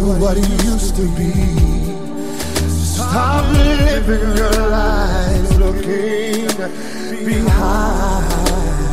what it used to be. Stop living your life looking behind.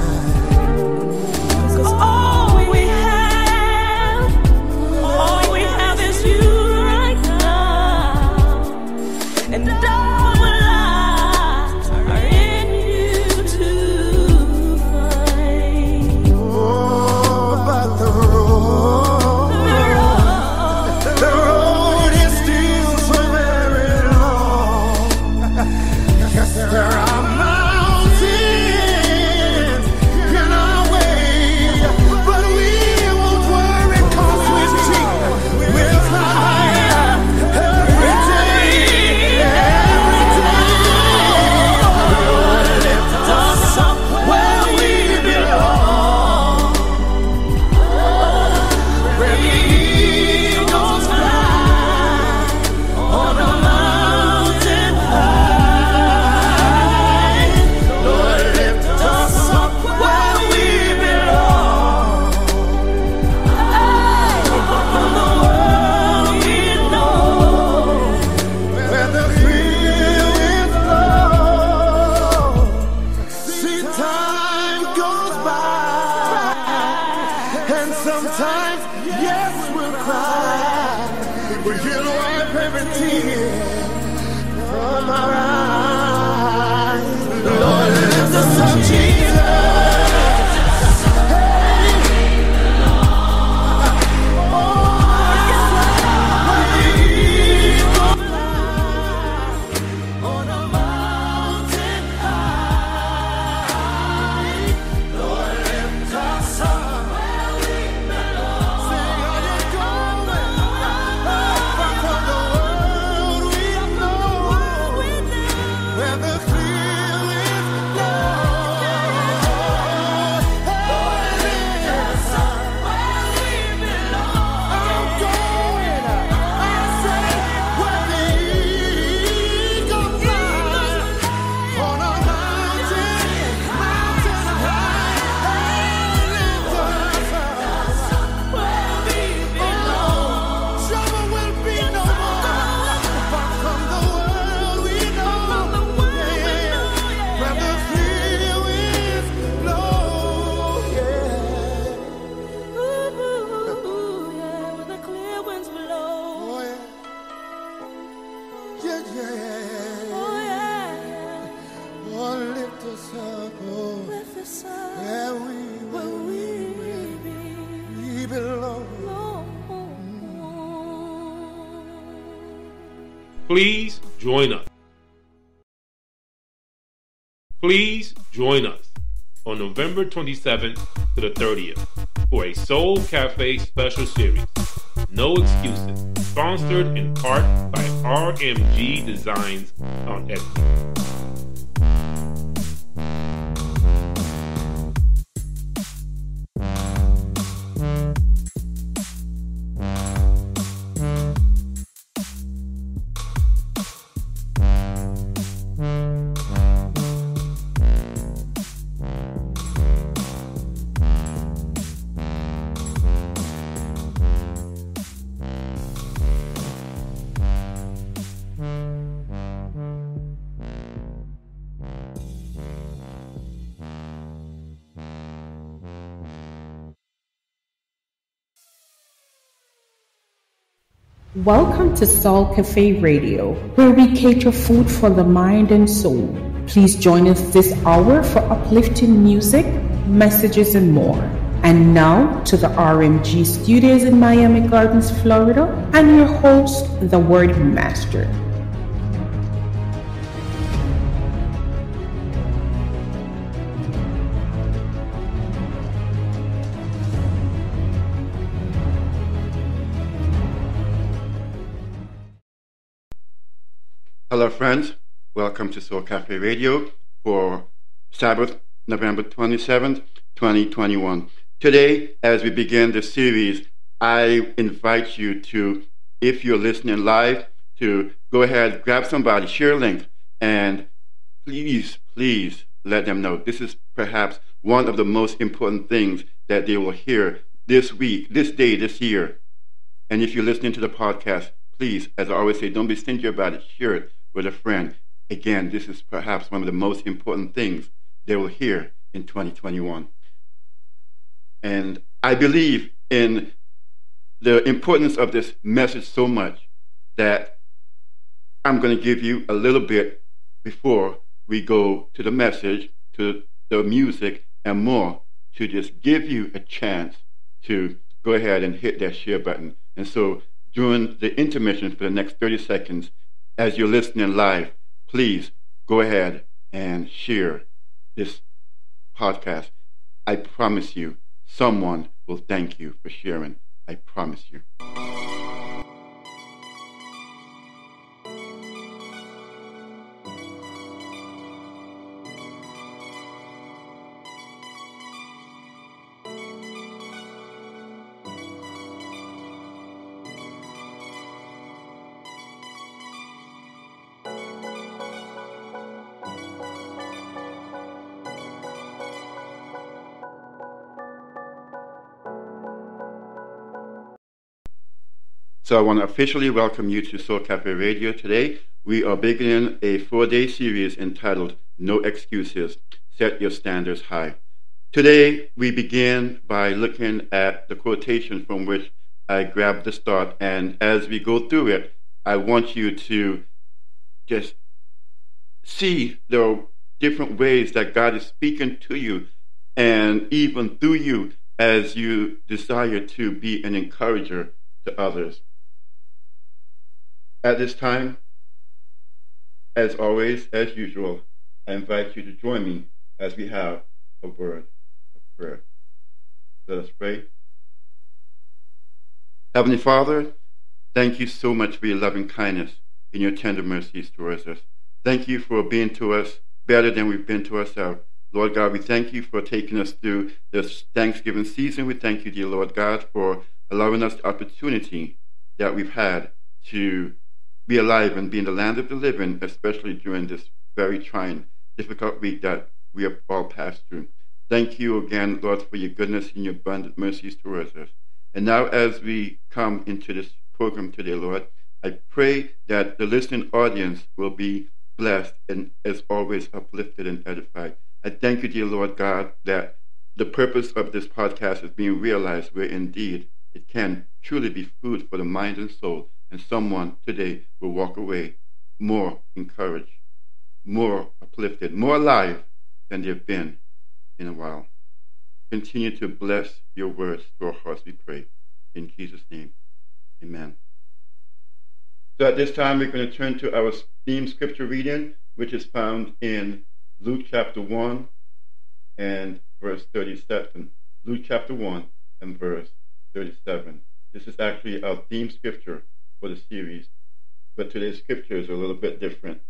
Join us on November 27th to the 30th for a Soul Cafe special series, No Excuses, sponsored in part by RMG Designz on Etsy. Welcome to Soul Cafe Radio, where we cater food for the mind and soul. Please join us this hour for uplifting music, messages, and more. And now to the RMG studios in Miami Gardens, Florida, and your host, the Word Master. Welcome to Soul Cafe Radio for Sabbath, November 27th, 2021. Today, as we begin the series, I invite you to, if you're listening live, to go ahead, grab somebody, share a link, and please, please let them know. This is perhaps one of the most important things that they will hear this week, this day, this year. And if you're listening to the podcast, please, as I always say, don't be stingy about it. Share it with a friend. Again, this is perhaps one of the most important things they will hear in 2021. And I believe in the importance of this message so much that I'm going to give you a little bit before we go to the message, to the music, and more to just give you a chance to go ahead and hit that share button. And so during the intermission for the next 30 seconds, as you're listening live, please go ahead and share this podcast. I promise you, someone will thank you for sharing. I promise you. So I want to officially welcome you to Soul Cafe Radio today. We are beginning a four-day series entitled No Excuses, Set Your Standards High. Today we begin by looking at the quotation from which I grabbed the start. And as we go through it, I want you to just see the different ways that God is speaking to you and even through you as you desire to be an encourager to others. At this time, as always, as usual, I invite you to join me as we have a word of prayer. Let us pray. Heavenly Father, thank you so much for your loving kindness and your tender mercies towards us. Thank you for being to us better than we've been to ourselves. Lord God, we thank you for taking us through this Thanksgiving season. We thank you, dear Lord God, for allowing us the opportunity that we've had to be alive and be in the land of the living, especially during this very trying, difficult week that we have all passed through. Thank you again, Lord, for your goodness and your abundant mercies towards us. And now, as we come into this program today, Lord, I pray that the listening audience will be blessed and, as always, uplifted and edified. I thank you, dear Lord God, that the purpose of this podcast is being realized where indeed it can truly be food for the mind and soul and someone today will walk away more encouraged, more uplifted, more alive than they've been in a while. Continue to bless your words to our hearts, we pray. In Jesus' name, amen. So at this time, we're going to turn to our theme scripture reading, which is found in Luke chapter 1 and verse 37. Luke chapter 1 and verse 37. This is actually our theme scripture for the series, but today's scriptures are a little bit different.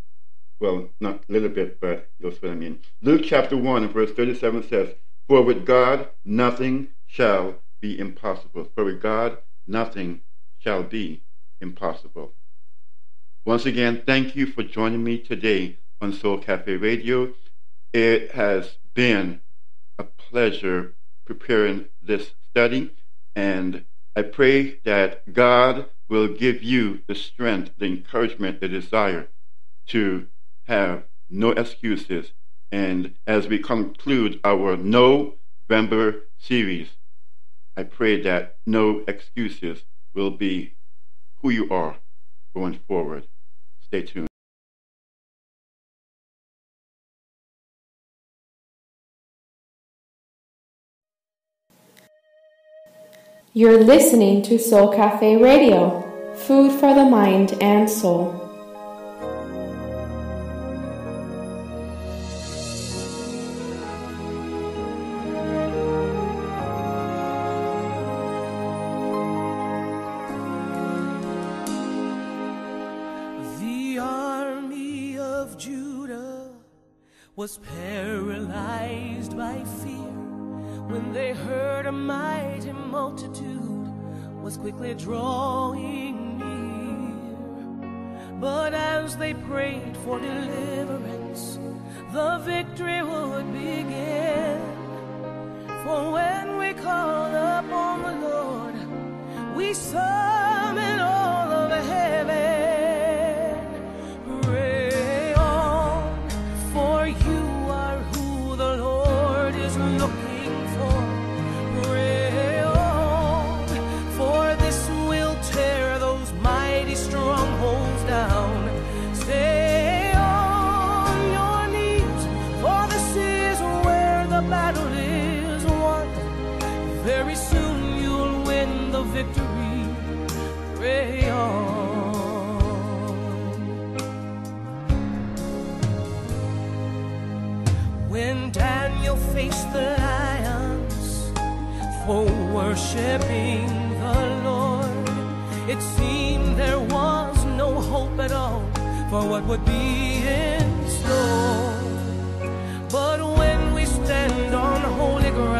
Well, not a little bit, but you'll see what I mean. Luke chapter 1 and verse 37 says, For with God nothing shall be impossible. For with God nothing shall be impossible. Once again, thank you for joining me today on Soul Cafe Radio. It has been a pleasure preparing this study, and I pray that God will give you the strength, the encouragement, the desire to have no excuses. And as we conclude our November series, I pray that no excuses will be who you are going forward. Stay tuned. You're listening to Soul Cafe Radio, food for the mind and soul. The army of Judah was paralyzed by fear when they heard a mighty multitude was quickly drawing near. But as they prayed for deliverance, the victory would begin. For when we call upon the Lord, we summon for worshiping the Lord, it seemed there was no hope at all for what would be in store. But when we stand on holy ground,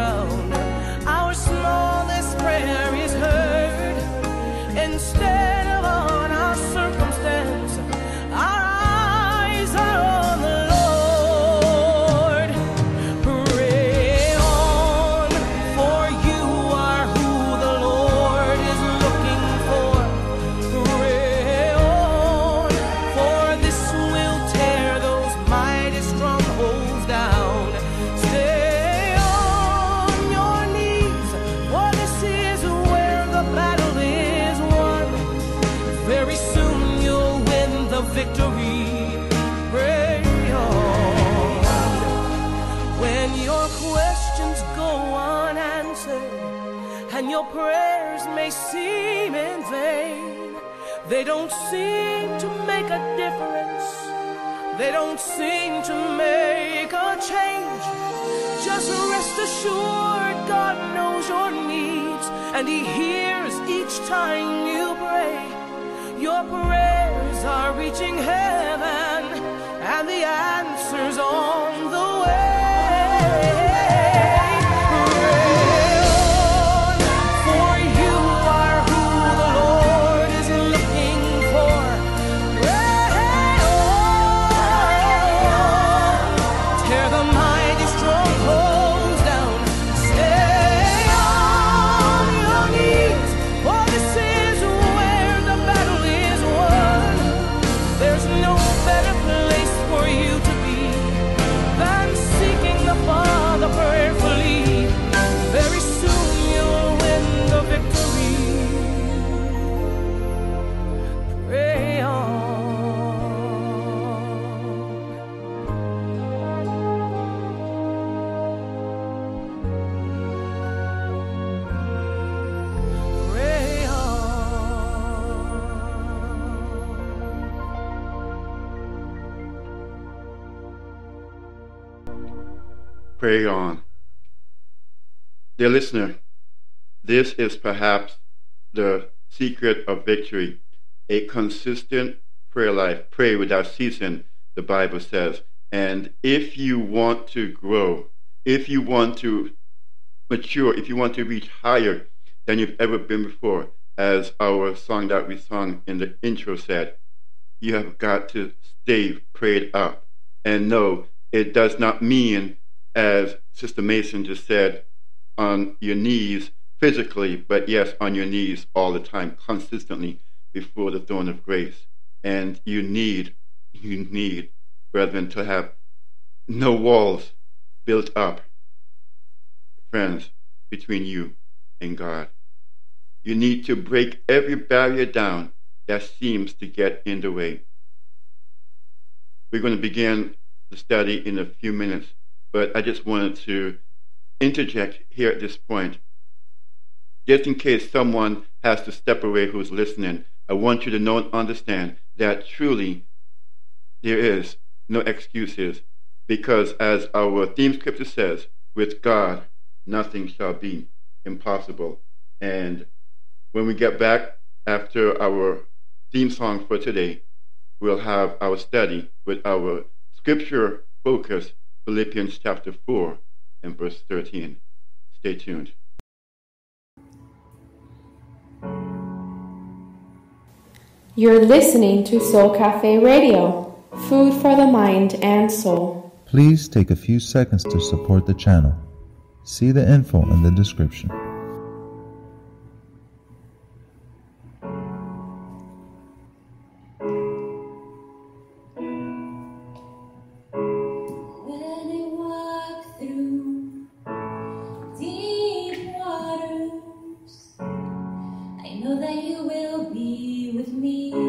your prayers may seem in vain, they don't seem to make a difference. They don't seem to make a change. Just rest assured God knows your needs and He hears each time you pray. Your prayers are reaching heaven and the answer's on the Pray on. Dear listener, this is perhaps the secret of victory. A consistent prayer life. Pray without ceasing, the Bible says. And if you want to grow, if you want to mature, if you want to reach higher than you've ever been before, as our song that we sung in the intro said, you have got to stay prayed up. And no, it does not mean, as Sister Mason just said, on your knees physically, but yes, on your knees all the time, consistently before the throne of grace. And you need, you need, brethren, to have no walls built up, friends, between you and God. You need to break every barrier down that seems to get in the way. We're going to begin the study in a few minutes but I just wanted to interject here at this point. Just in case someone has to step away who's listening, I want you to know and understand that truly there is no excuses because, as our theme scripture says, with God nothing shall be impossible. And when we get back after our theme song for today, we'll have our study with our scripture focus Philippians chapter 4 and verse 13. Stay tuned. You're listening to Soul Cafe Radio, food for the mind and soul. Please take a few seconds to support the channel. See the info in the description. me.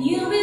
you will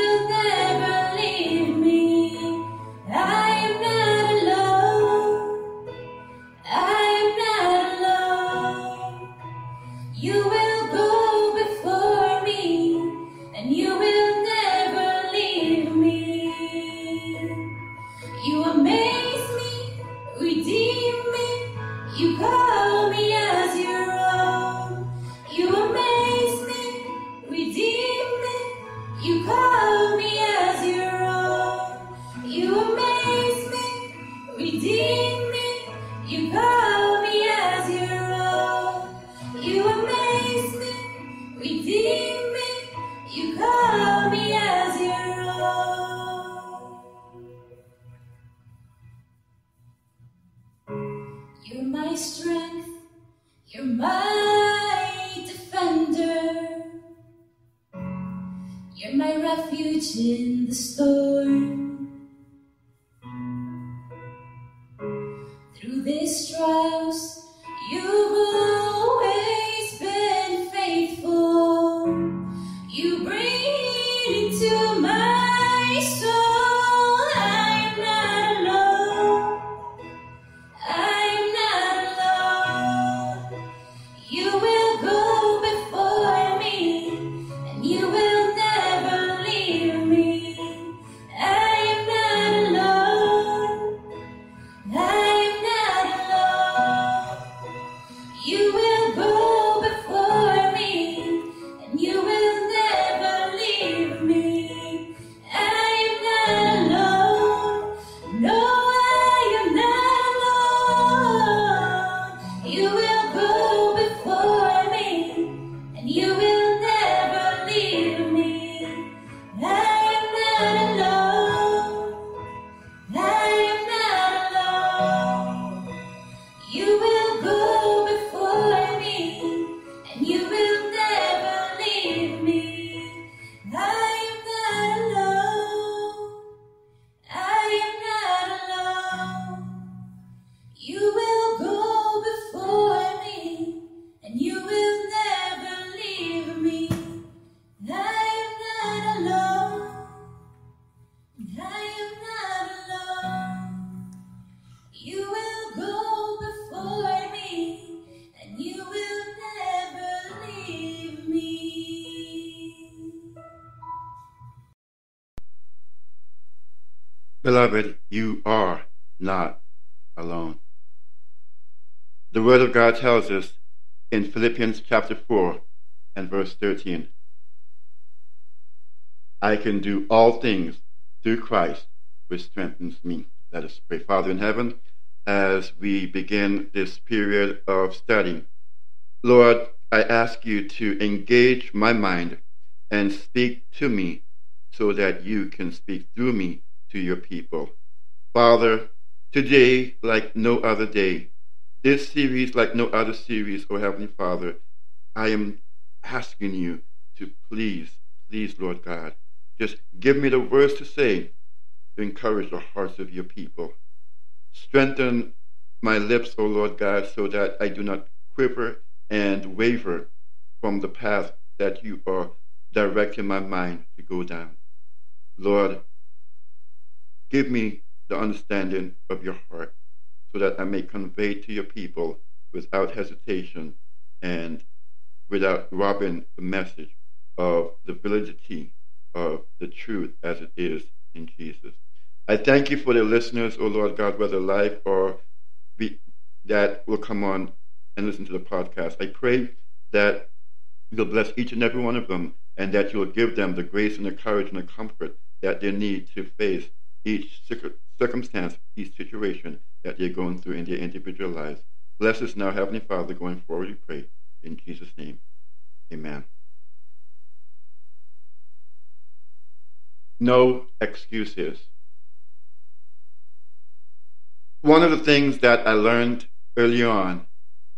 God tells us in Philippians chapter 4 and verse 13 I can do all things through Christ, which strengthens me. Let us pray. Father in heaven, as we begin this period of study, Lord, I ask you to engage my mind and speak to me so that you can speak through me to your people. Father, today, like no other day, this series, like no other series, oh Heavenly Father, I am asking you to please, please, Lord God, just give me the words to say to encourage the hearts of your people. Strengthen my lips, O Lord God, so that I do not quiver and waver from the path that you are directing my mind to go down. Lord, give me the understanding of your heart so that I may convey to your people without hesitation and without robbing the message of the validity of the truth as it is in Jesus. I thank you for the listeners, O Lord God, whether live or be, that will come on and listen to the podcast. I pray that you'll bless each and every one of them and that you'll give them the grace and the courage and the comfort that they need to face each circumstance, each situation that they're going through in their individual lives. Bless us now, Heavenly Father, going forward, we pray. In Jesus' name, amen. No excuses. One of the things that I learned early on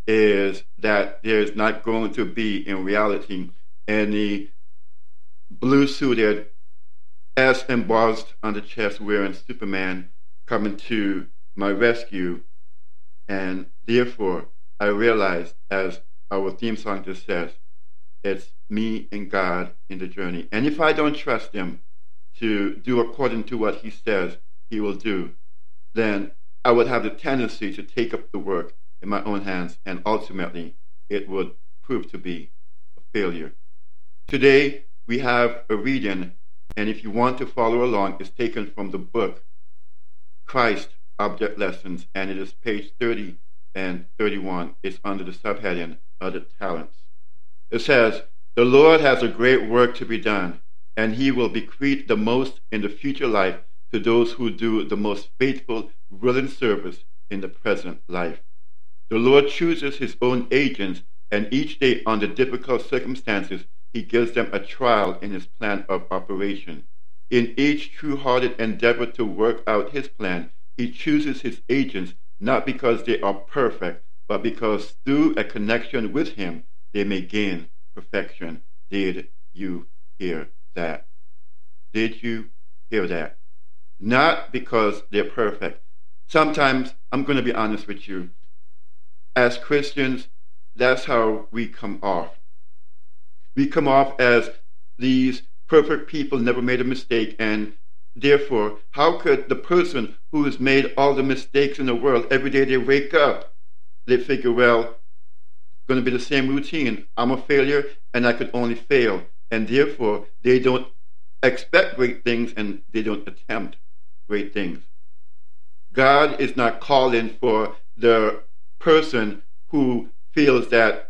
is that there's not going to be, in reality, any blue suited, S embossed on the chest wearing Superman coming to my rescue. And therefore, I realized, as our theme song just says, it's me and God in the journey. And if I don't trust Him to do according to what He says He will do, then I would have the tendency to take up the work in my own hands, and ultimately it would prove to be a failure. Today, we have a reading, and if you want to follow along, it's taken from the book Christ Object Lessons, and it is page 30 and 31. It's under the subheading Other Talents. It says, The Lord has a great work to be done, and he will bequeath the most in the future life to those who do the most faithful, willing service in the present life. The Lord chooses his own agents, and each day, under difficult circumstances, he gives them a trial in his plan of operation. In each true hearted endeavor to work out his plan, he chooses his agents not because they are perfect, but because through a connection with him, they may gain perfection. Did you hear that? Did you hear that? Not because they're perfect. Sometimes, I'm going to be honest with you, as Christians, that's how we come off. We come off as these perfect people never made a mistake, and therefore, how could the person who has made all the mistakes in the world every day they wake up, they figure, well, it's going to be the same routine. I'm a failure, and I could only fail, and therefore they don't expect great things and they don't attempt great things. God is not calling for the person who feels that,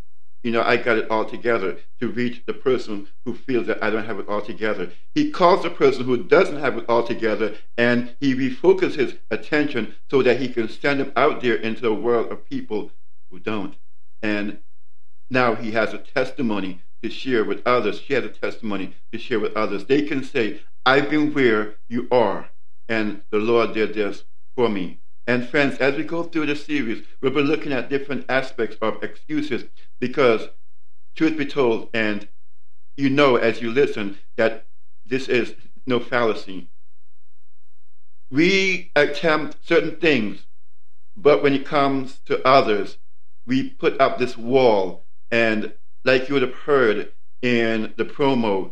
you know, I got it all together to reach the person who feels that I don't have it all together. He calls the person who doesn't have it all together and he refocuses his attention so that he can send them out there into the world of people who don't. And now he has a testimony to share with others. She has a testimony to share with others. They can say, I've been where you are, and the Lord did this for me. And friends, as we go through the series, we'll be looking at different aspects of excuses because, truth be told, and you know as you listen that this is no fallacy. We attempt certain things, but when it comes to others, we put up this wall. And like you would have heard in the promo,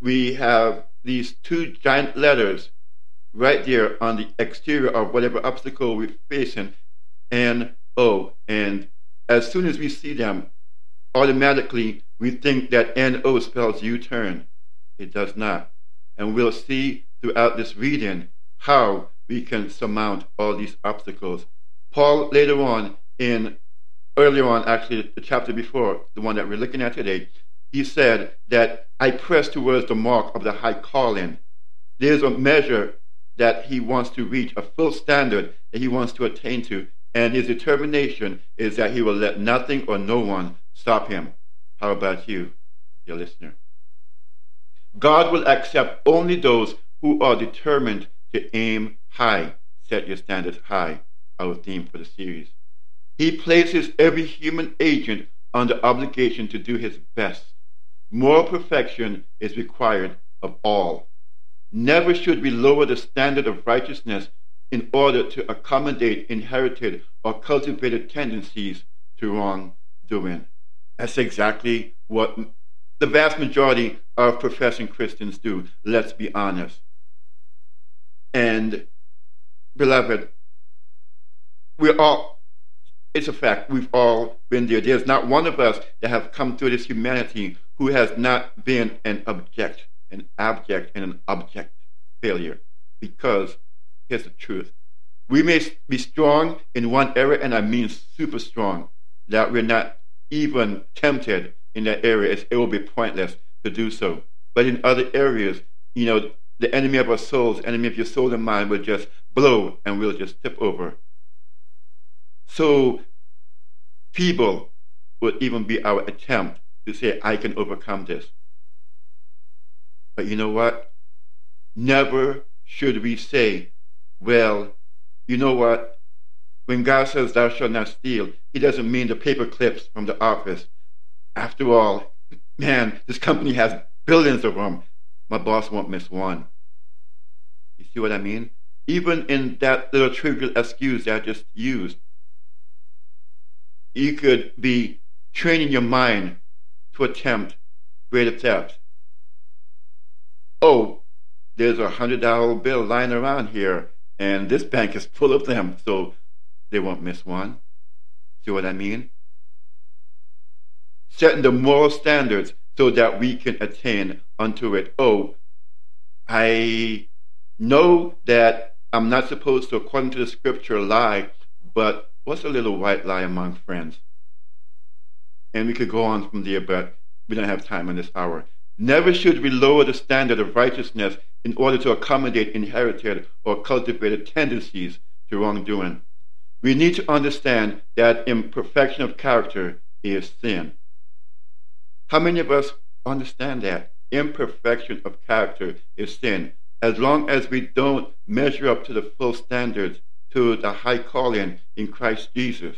we have these two giant letters right there on the exterior of whatever obstacle we're facing, N O. And as soon as we see them, automatically we think that N O spells U turn. It does not. And we'll see throughout this reading how we can surmount all these obstacles. Paul later on in earlier on, actually the chapter before, the one that we're looking at today, he said that I press towards the mark of the high calling. There's a measure that he wants to reach, a full standard that he wants to attain to, and his determination is that he will let nothing or no one stop him. How about you, dear listener? God will accept only those who are determined to aim high. Set your standards high, our theme for the series. He places every human agent under obligation to do his best. Moral perfection is required of all. Never should we lower the standard of righteousness in order to accommodate inherited or cultivated tendencies to wrongdoing. That's exactly what the vast majority of professing Christians do. Let's be honest. And, beloved, we're all, it's a fact, we've all been there. There's not one of us that have come through this humanity who has not been an object, an abject, and an object failure. Because here's the truth. We may be strong in one area, and I mean super strong, that we're not even tempted in that area. It will be pointless to do so. But in other areas, you know, the enemy of our souls, enemy of your soul and mind will just blow and we'll just tip over. So feeble would even be our attempt to say, I can overcome this. But you know what? Never should we say, well, you know what? When God says, thou shalt not steal, he doesn't mean the paper clips from the office. After all, man, this company has billions of them. My boss won't miss one. You see what I mean? Even in that little trivial excuse that I just used, you could be training your mind to attempt greater theft. Oh, there's a hundred dollar bill lying around here, and this bank is full of them, so they won't miss one. See what I mean? Setting the moral standards so that we can attain unto it. Oh, I know that I'm not supposed to, according to the scripture, lie, but what's a little white lie among friends? And we could go on from there, but we don't have time in this hour. Never should we lower the standard of righteousness in order to accommodate inherited or cultivated tendencies to wrongdoing. We need to understand that imperfection of character is sin. How many of us understand that? Imperfection of character is sin. As long as we don't measure up to the full standards, to the high calling in Christ Jesus,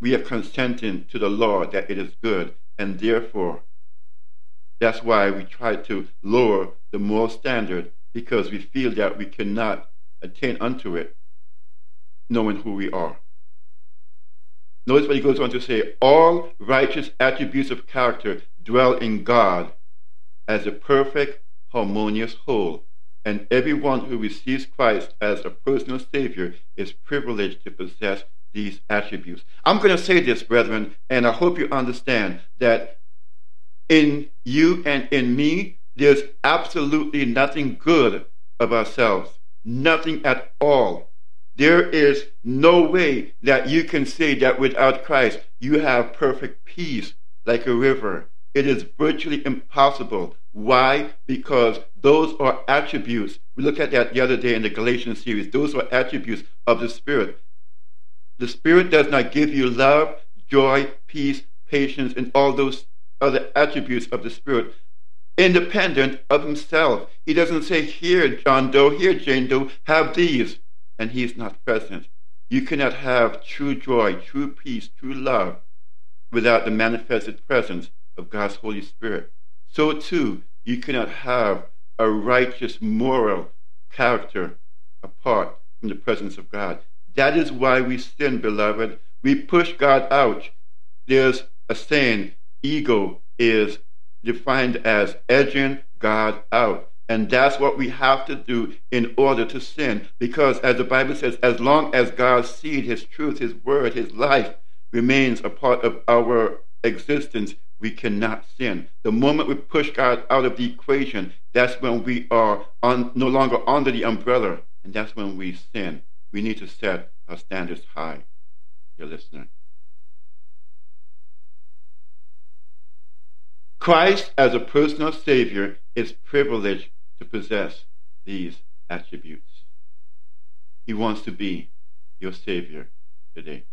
we are consenting to the law that it is good, and therefore, that's why we try to lower the moral standard because we feel that we cannot attain unto it, knowing who we are. Notice what he goes on to say all righteous attributes of character dwell in God as a perfect, harmonious whole, and everyone who receives Christ as a personal Savior is privileged to possess these attributes. I'm going to say this, brethren, and I hope you understand that in you and in me, there's absolutely nothing good of ourselves, nothing at all. There is no way that you can say that without Christ you have perfect peace like a river. It is virtually impossible. Why? Because those are attributes. We looked at that the other day in the Galatians series. Those are attributes of the Spirit. The Spirit does not give you love, joy, peace, patience, and all those other attributes of the Spirit independent of Himself. He doesn't say, Here, John Doe, here, Jane Doe, have these and he is not present. You cannot have true joy, true peace, true love without the manifested presence of God's Holy Spirit. So too, you cannot have a righteous moral character apart from the presence of God. That is why we sin, beloved. We push God out. There's a saying, ego is defined as edging God out. And that's what we have to do in order to sin. Because as the Bible says, as long as God's seed, His truth, His word, His life remains a part of our existence, we cannot sin. The moment we push God out of the equation, that's when we are on, no longer under the umbrella And that's when we sin. We need to set our standards high, dear listener. Christ, as a personal Savior, is privileged to possess these attributes. He wants to be your Savior today.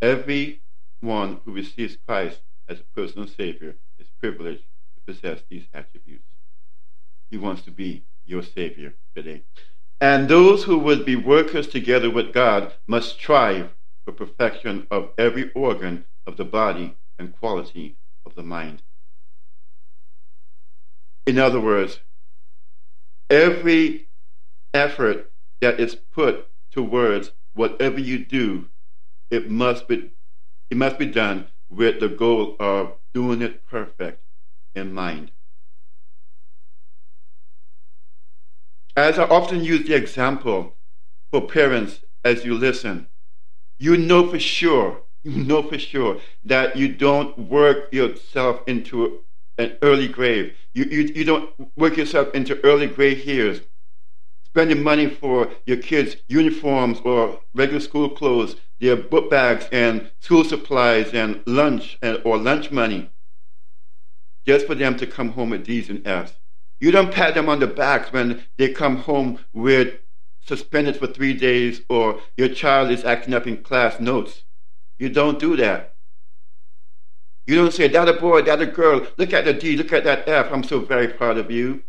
Everyone who receives Christ as a personal Savior is privileged to possess these attributes. He wants to be your Savior today. And those who would be workers together with God must strive for perfection of every organ of the body and quality of the mind. In other words, every effort that is put towards whatever you do, it must be it must be done with the goal of doing it perfect in mind. As I often use the example for parents as you listen, you know for sure, know for sure that you don't work yourself into an early grave. You, you, you don't work yourself into early gray hairs, spending money for your kids' uniforms or regular school clothes, their book bags and school supplies and lunch and, or lunch money, just for them to come home with D's and F's. You don't pat them on the backs when they come home with suspended for three days or your child is acting up in class notes. You don't do that. You don't say, that a boy, that a girl, look at the D, look at that F, I'm so very proud of you.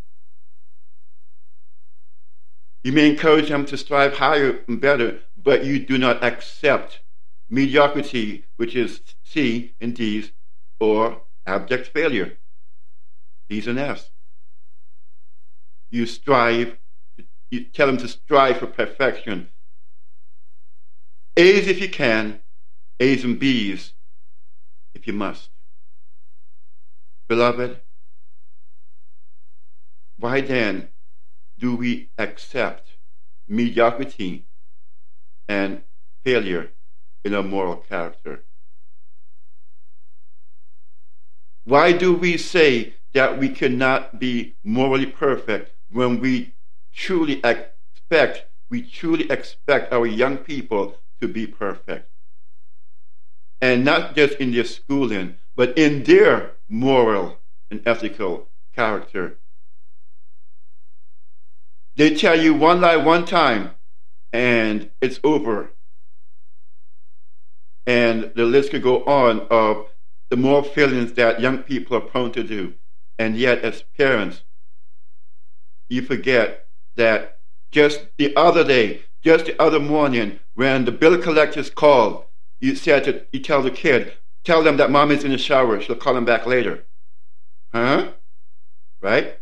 You may encourage them to strive higher and better, but you do not accept mediocrity, which is C and D's, or abject failure, D's and F's. You strive, you tell them to strive for perfection. A's if you can, A's and B's if you must. Beloved, why then do we accept mediocrity and failure in our moral character? Why do we say that we cannot be morally perfect when we truly expect, we truly expect our young people to be perfect? And not just in their schooling, but in their moral and ethical character. They tell you one lie one time and it's over. And the list could go on of the moral failings that young people are prone to do. And yet, as parents, you forget that just the other day, just the other morning, when the bill collectors called, you said to, you tell the kid, tell them that mom is in the shower, she'll call them back later. Huh? Right?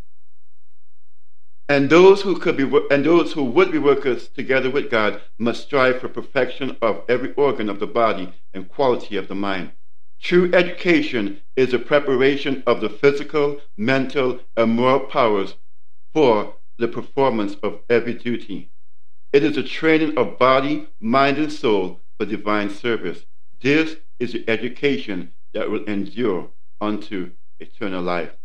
And those who could be and those who would be workers together with God must strive for perfection of every organ of the body and quality of the mind. True education is a preparation of the physical, mental, and moral powers for the performance of every duty. It is a training of body, mind, and soul for divine service. This is the education that will endure unto eternal life.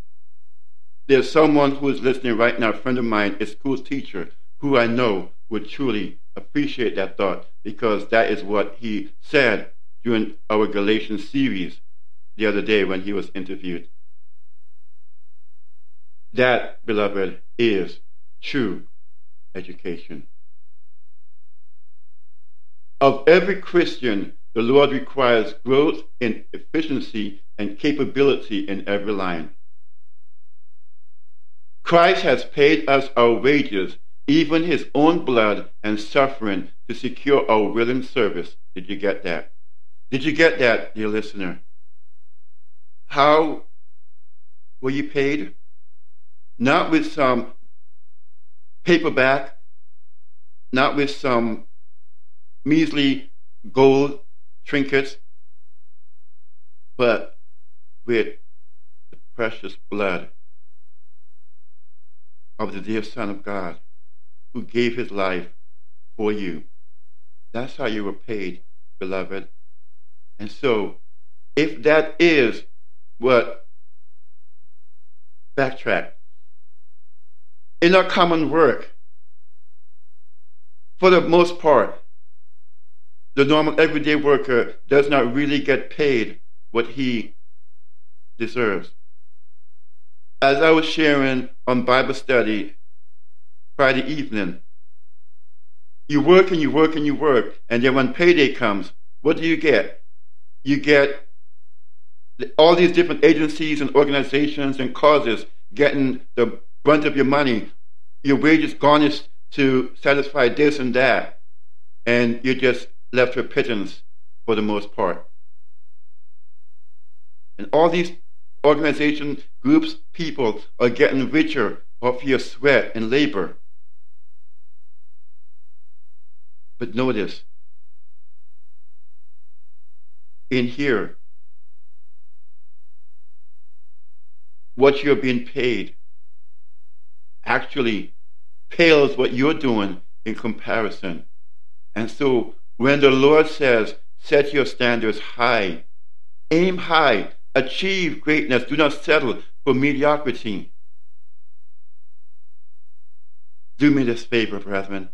There's someone who is listening right now, a friend of mine, a school teacher, who I know would truly appreciate that thought because that is what he said during our Galatians series the other day when he was interviewed. That, beloved, is true education. Of every Christian, the Lord requires growth in efficiency and capability in every line. Christ has paid us our wages, even his own blood and suffering to secure our willing service. Did you get that? Did you get that, dear listener? How were you paid? Not with some paperback, not with some measly gold trinkets, but with the precious blood of the dear Son of God who gave his life for you. That's how you were paid, beloved. And so, if that is what, backtrack. in our common work, for the most part, the normal everyday worker does not really get paid what he deserves. As I was sharing on Bible study Friday evening, you work and you work and you work, and then when payday comes, what do you get? You get all these different agencies and organizations and causes getting the brunt of your money, your wages garnished to satisfy this and that, and you're just left with pittance for the most part. And all these organization groups, people are getting richer off your sweat and labor. But notice, in here, what you're being paid actually pales what you're doing in comparison. And so when the Lord says, set your standards high, aim high, achieve greatness, do not settle for mediocrity. Do me this favor, brethren.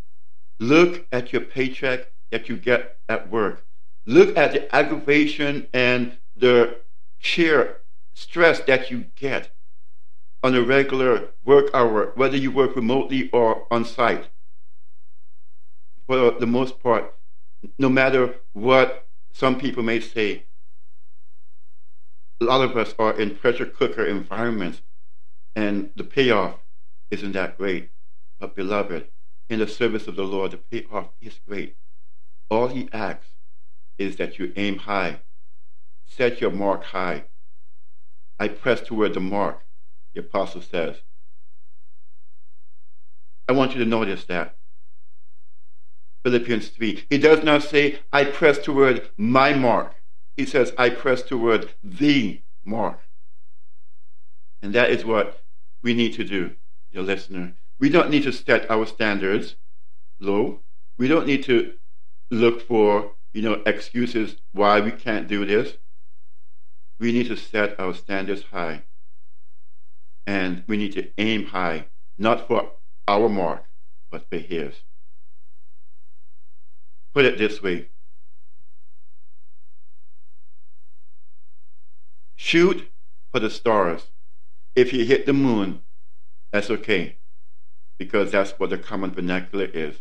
Look at your paycheck that you get at work. Look at the aggravation and the sheer stress that you get on a regular work hour, whether you work remotely or on site. For the most part, no matter what some people may say, a lot of us are in pressure cooker environments, and the payoff isn't that great. But, beloved, in the service of the Lord, the payoff is great. All he asks is that you aim high, set your mark high. I press toward the mark, the apostle says. I want you to notice that. Philippians 3. He does not say, I press toward my mark. He says, I press toward the mark. And that is what we need to do, dear listener. We don't need to set our standards low. We don't need to look for, you know, excuses why we can't do this. We need to set our standards high. And we need to aim high, not for our mark, but for his. Put it this way shoot for the stars. If you hit the moon, that's okay, because that's what the common vernacular is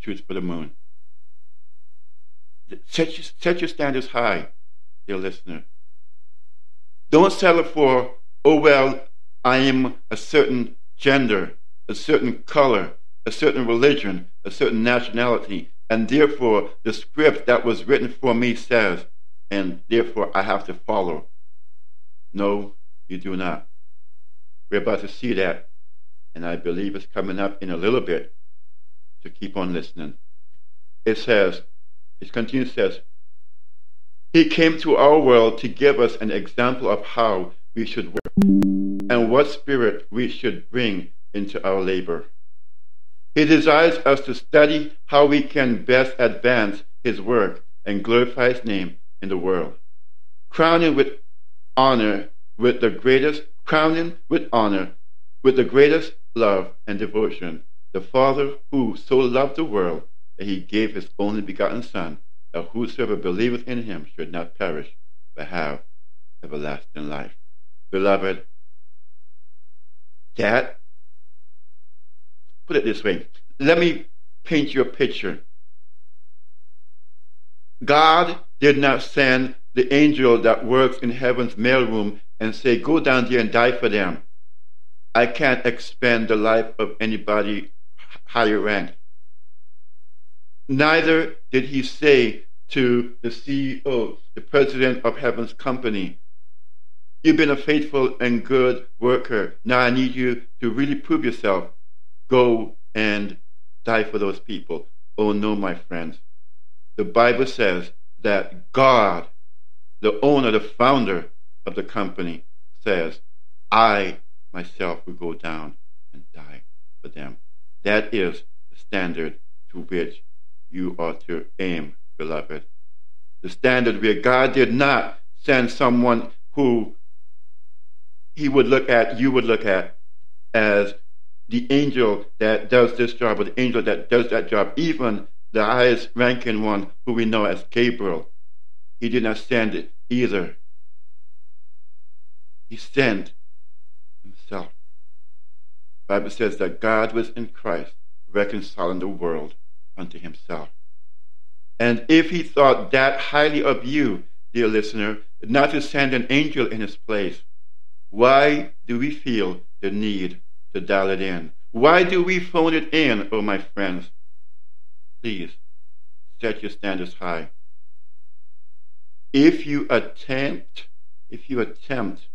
shoot for the moon. Set set your standards high, dear listener. Don't settle for, oh, well, I am a certain gender, a certain color, a certain religion, a certain nationality, and therefore the script that was written for me says, and therefore I have to follow. No, you do not. We're about to see that, and I believe it's coming up in a little bit. So keep on listening. It says, it continues, says, He came to our world to give us an example of how we should work and what spirit we should bring into our labor. He desires us to study how we can best advance His work and glorify His name in the world, crowning with honor with the greatest, crowning with honor with the greatest love and devotion, the Father who so loved the world that He gave His only begotten Son, that whosoever believeth in Him should not perish, but have everlasting life. Beloved, that, put it this way, let me paint you a picture. God did not send the angel that works in heaven's mailroom and say, Go down there and die for them. I can't expend the life of anybody higher rank. Neither did he say to the CEO, the president of heaven's company, You've been a faithful and good worker. Now I need you to really prove yourself. Go and die for those people. Oh no, my friends. The Bible says that God, the owner, the founder of the company, says, I myself will go down and die for them. That is the standard to which you ought to aim, beloved. The standard where God did not send someone who he would look at, you would look at as the angel that does this job or the angel that does that job, even the highest ranking one who we know as Gabriel, he did not send it either. He sent himself. The Bible says that God was in Christ, reconciling the world unto himself. And if he thought that highly of you, dear listener, not to send an angel in his place, why do we feel the need to dial it in? Why do we phone it in, oh my friends? Please set your standards high. If you attempt, if you attempt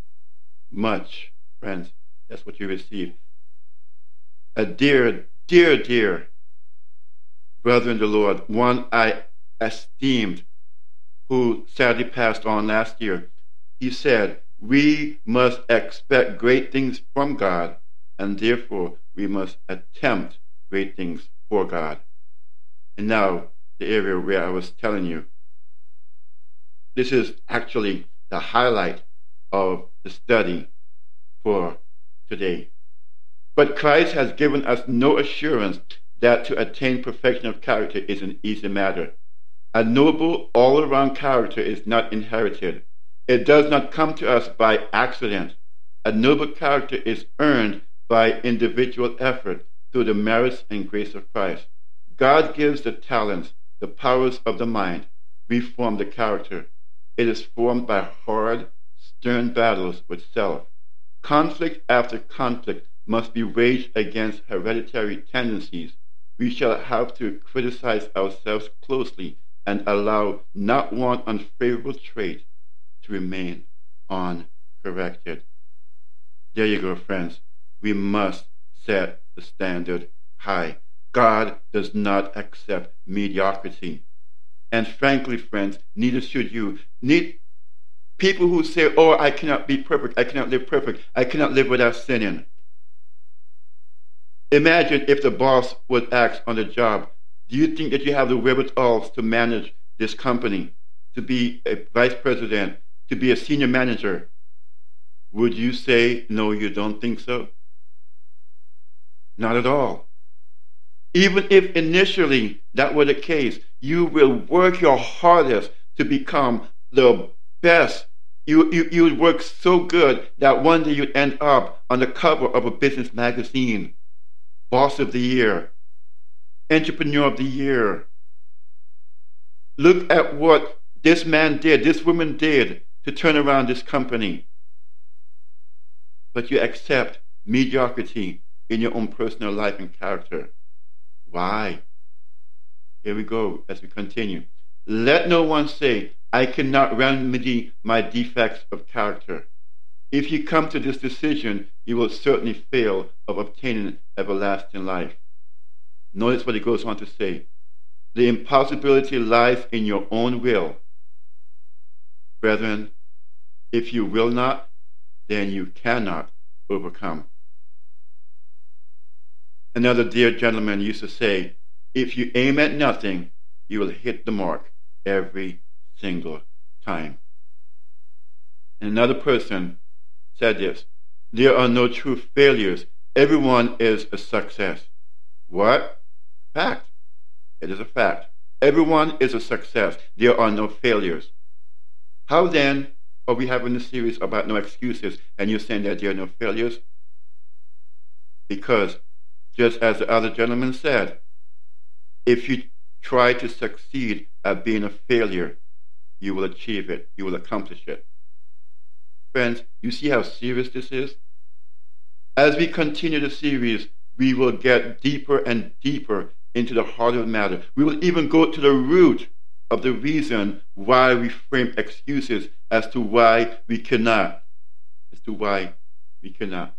much, friends, that's what you receive. A dear, dear, dear brother in the Lord, one I esteemed, who sadly passed on last year, he said, We must expect great things from God, and therefore we must attempt great things for God. And now, the area where I was telling you, this is actually the highlight of the study for today. But Christ has given us no assurance that to attain perfection of character is an easy matter. A noble, all around character is not inherited. It does not come to us by accident. A noble character is earned by individual effort through the merits and grace of Christ. God gives the talents, the powers of the mind. We form the character. It is formed by hard, stern battles with self. Conflict after conflict must be waged against hereditary tendencies. We shall have to criticize ourselves closely and allow not one unfavorable trait to remain uncorrected. There you go, friends. We must set the standard high. God does not accept mediocrity. And frankly, friends, neither should you. Need people who say, Oh, I cannot be perfect, I cannot live perfect, I cannot live without sinning. Imagine if the boss would ask on the job, Do you think that you have the wherewithal to manage this company, to be a vice president, to be a senior manager? Would you say, No, you don't think so? Not at all. Even if initially that were the case, you will work your hardest to become the best. You, you, you would work so good that one day you'd end up on the cover of a business magazine, boss of the year, entrepreneur of the year. Look at what this man did, this woman did to turn around this company. But you accept mediocrity in your own personal life and character. Why? Here we go as we continue. Let no one say, I cannot remedy my defects of character. If you come to this decision, you will certainly fail of obtaining everlasting life. Notice what he goes on to say. The impossibility lies in your own will. Brethren, if you will not, then you cannot overcome. Another dear gentleman used to say, if you aim at nothing, you will hit the mark every single time. And another person said this, there are no true failures. Everyone is a success. What? Fact. It is a fact. Everyone is a success. There are no failures. How then are we having a series about no excuses and you're saying that there are no failures? Because just as the other gentleman said, if you try to succeed at being a failure, you will achieve it, you will accomplish it. Friends, you see how serious this is? As we continue the series, we will get deeper and deeper into the heart of the matter. We will even go to the root of the reason why we frame excuses as to why we cannot. As to why we cannot.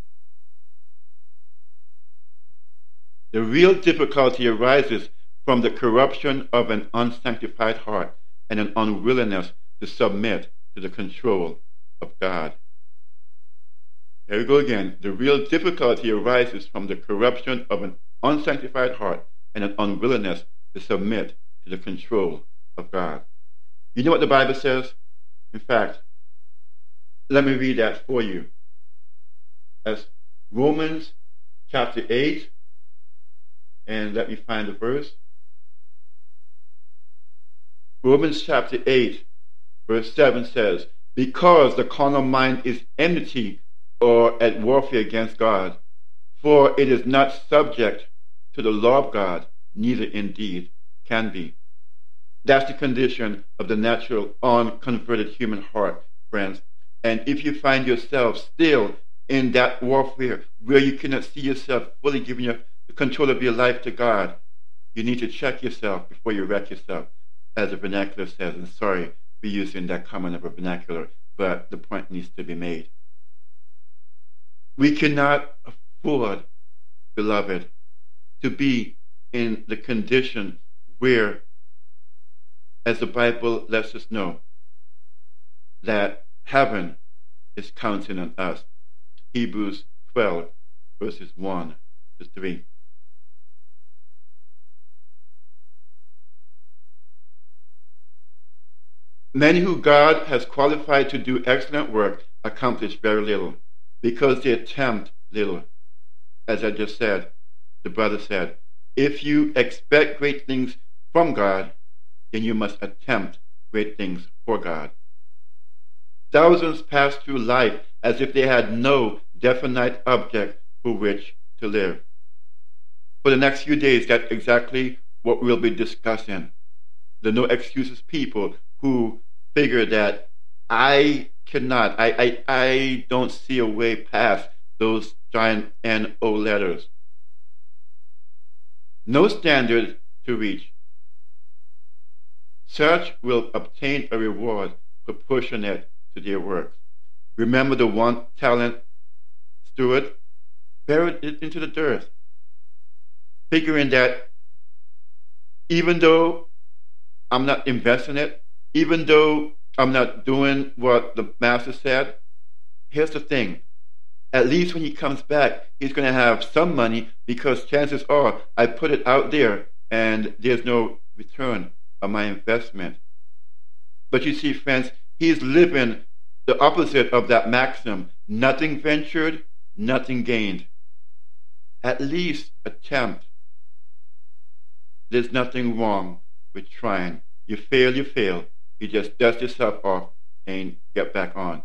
The real difficulty arises from the corruption of an unsanctified heart and an unwillingness to submit to the control of God. Here we go again. The real difficulty arises from the corruption of an unsanctified heart and an unwillingness to submit to the control of God. You know what the Bible says? In fact, let me read that for you. As Romans chapter 8, and let me find the verse. Romans chapter 8, verse 7 says, Because the carnal mind is enmity or at warfare against God, for it is not subject to the law of God, neither indeed can be. That's the condition of the natural, unconverted human heart, friends. And if you find yourself still in that warfare where you cannot see yourself fully giving your, control of your life to God, you need to check yourself before you wreck yourself, as the vernacular says. And sorry for using that common of a vernacular, but the point needs to be made. We cannot afford, beloved, to be in the condition where, as the Bible lets us know, that heaven is counting on us. Hebrews 12, verses 1 to 3. Many who God has qualified to do excellent work accomplish very little because they attempt little. As I just said, the brother said, if you expect great things from God, then you must attempt great things for God. Thousands pass through life as if they had no definite object for which to live. For the next few days, that's exactly what we'll be discussing. The no excuses people who figure that I cannot, I, I, I don't see a way past those giant N-O letters. No standard to reach. Such will obtain a reward proportionate to their works. Remember the one talent steward buried it into the dirt, figuring that even though I'm not investing it, even though I'm not doing what the master said, here's the thing. At least when he comes back, he's going to have some money because chances are I put it out there and there's no return on my investment. But you see, friends, he's living the opposite of that maxim nothing ventured, nothing gained. At least attempt. There's nothing wrong with trying. You fail, you fail. You just dust yourself off and get back on.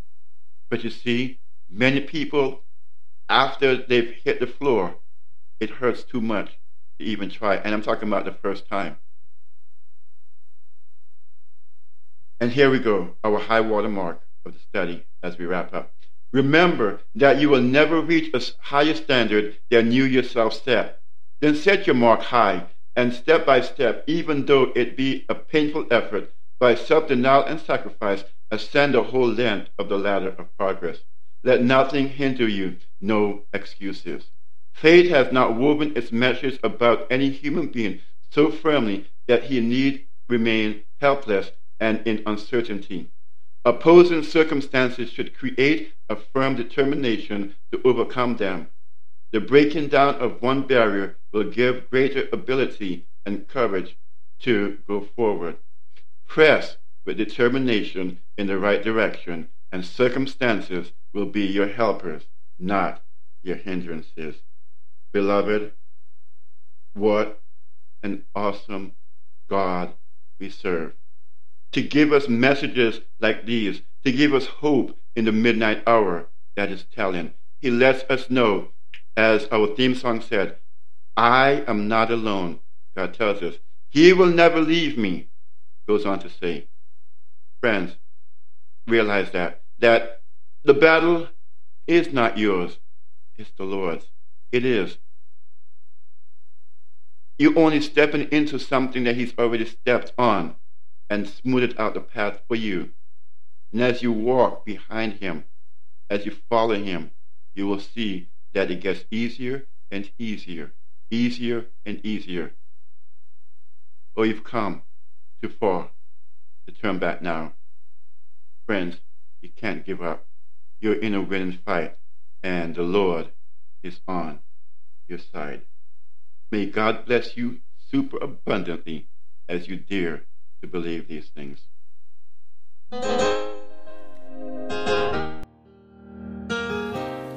But you see, many people, after they've hit the floor, it hurts too much to even try. And I'm talking about the first time. And here we go, our high water mark of the study as we wrap up. Remember that you will never reach a higher standard than you yourself set. Then set your mark high, and step by step, even though it be a painful effort, by self denial and sacrifice, ascend the whole length of the ladder of progress. Let nothing hinder you, no excuses. Fate has not woven its meshes about any human being so firmly that he need remain helpless and in uncertainty. Opposing circumstances should create a firm determination to overcome them. The breaking down of one barrier will give greater ability and courage to go forward. Press with determination in the right direction, and circumstances will be your helpers, not your hindrances. Beloved, what an awesome God we serve. To give us messages like these, to give us hope in the midnight hour, that is telling. He lets us know, as our theme song said, I am not alone. God tells us, He will never leave me. Goes on to say, friends, realize that, that the battle is not yours, it's the Lord's. It is. You're only stepping into something that He's already stepped on and smoothed out the path for you. And as you walk behind Him, as you follow Him, you will see that it gets easier and easier, easier and easier. Oh, you've come too far to turn back now. Friends, you can't give up. You're in a winning fight, and the Lord is on your side. May God bless you super abundantly as you dare to believe these things.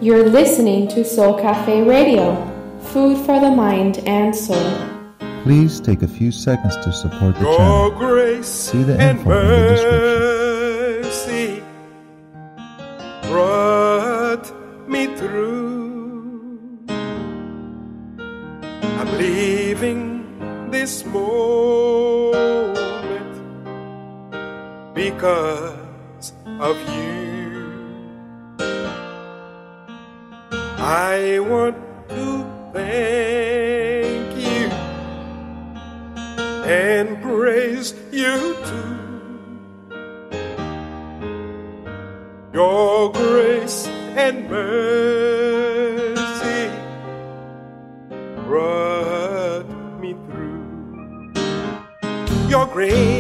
You're listening to Soul Cafe Radio, food for the mind and soul. Please take a few seconds to support the Your channel. Grace See the info in the description. Brought me through. I'm leaving this moment because of you. I want to thank. and praise you too. Your grace and mercy brought me through. Your grace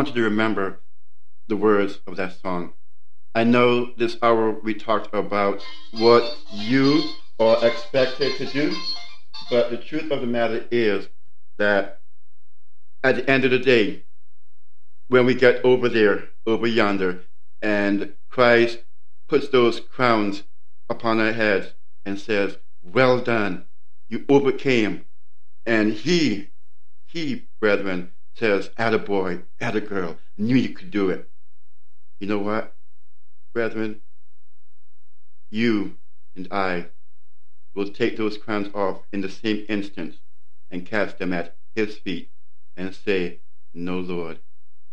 want you to remember the words of that song. I know this hour we talked about what you are expected to do, but the truth of the matter is that at the end of the day, when we get over there, over yonder, and Christ puts those crowns upon our heads and says, Well done, you overcame. And he, he, brethren, says, Add a boy, add a girl, knew you could do it. You know what, brethren? You and I will take those crowns off in the same instant and cast them at his feet and say, No, Lord,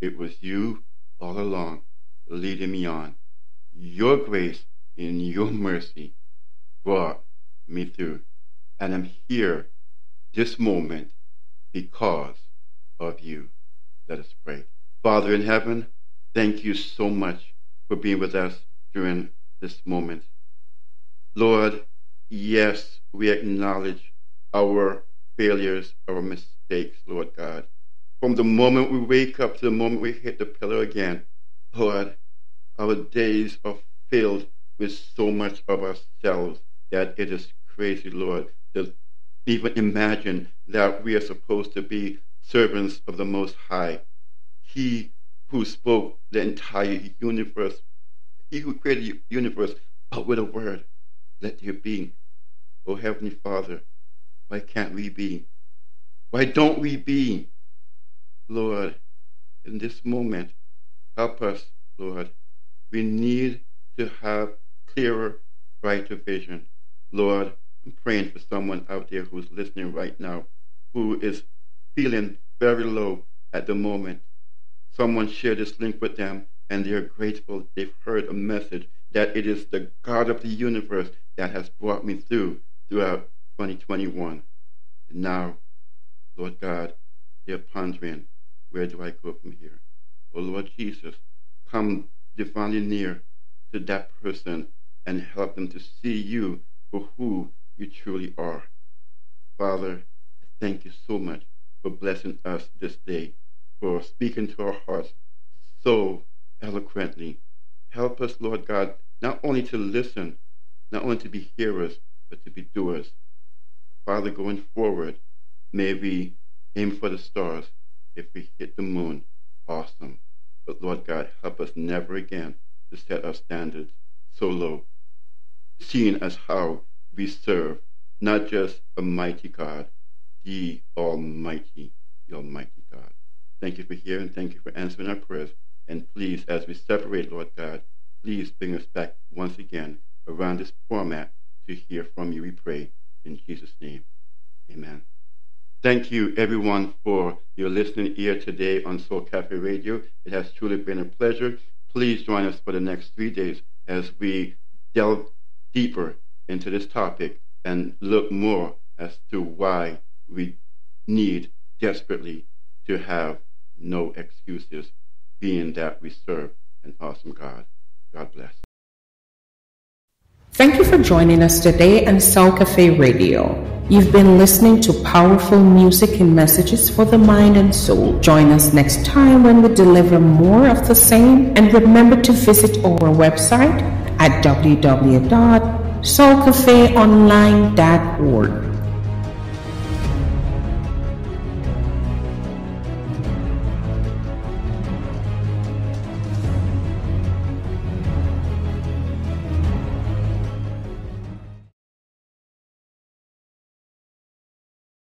it was you all along leading me on. Your grace and your mercy brought me through. And I'm here this moment because of you. Let us pray. Father in heaven, thank you so much for being with us during this moment. Lord, yes, we acknowledge our failures, our mistakes, Lord God. From the moment we wake up to the moment we hit the pillow again, Lord, our days are filled with so much of ourselves that it is crazy, Lord, to even imagine that we are supposed to be servants of the Most High. He who spoke the entire universe, he who created the universe, but with a word, let there be. Oh Heavenly Father, why can't we be? Why don't we be? Lord, in this moment, help us, Lord. We need to have clearer, brighter vision. Lord, I'm praying for someone out there who's listening right now who is feeling very low at the moment. Someone shared this link with them and they're grateful they've heard a message that it is the God of the universe that has brought me through throughout 2021. And now, Lord God, they're pondering, where do I go from here? Oh Lord Jesus, come divinely near to that person and help them to see you for who you truly are. Father, thank you so much for blessing us this day, for speaking to our hearts so eloquently. Help us, Lord God, not only to listen, not only to be hearers, but to be doers. Father, going forward, may we aim for the stars. If we hit the moon, awesome. But Lord God, help us never again to set our standards so low, seeing as how we serve not just a mighty God, the Almighty, the Almighty God. Thank you for hearing. Thank you for answering our prayers. And please, as we separate, Lord God, please bring us back once again around this format to hear from you, we pray. In Jesus' name, amen. Thank you, everyone, for your listening ear today on Soul Cafe Radio. It has truly been a pleasure. Please join us for the next three days as we delve deeper into this topic and look more as to why we need desperately to have no excuses, being that we serve an awesome God. God bless. Thank you for joining us today on Soul Cafe Radio. You've been listening to powerful music and messages for the mind and soul. Join us next time when we deliver more of the same. And remember to visit our website at www.soulcafeonline.org.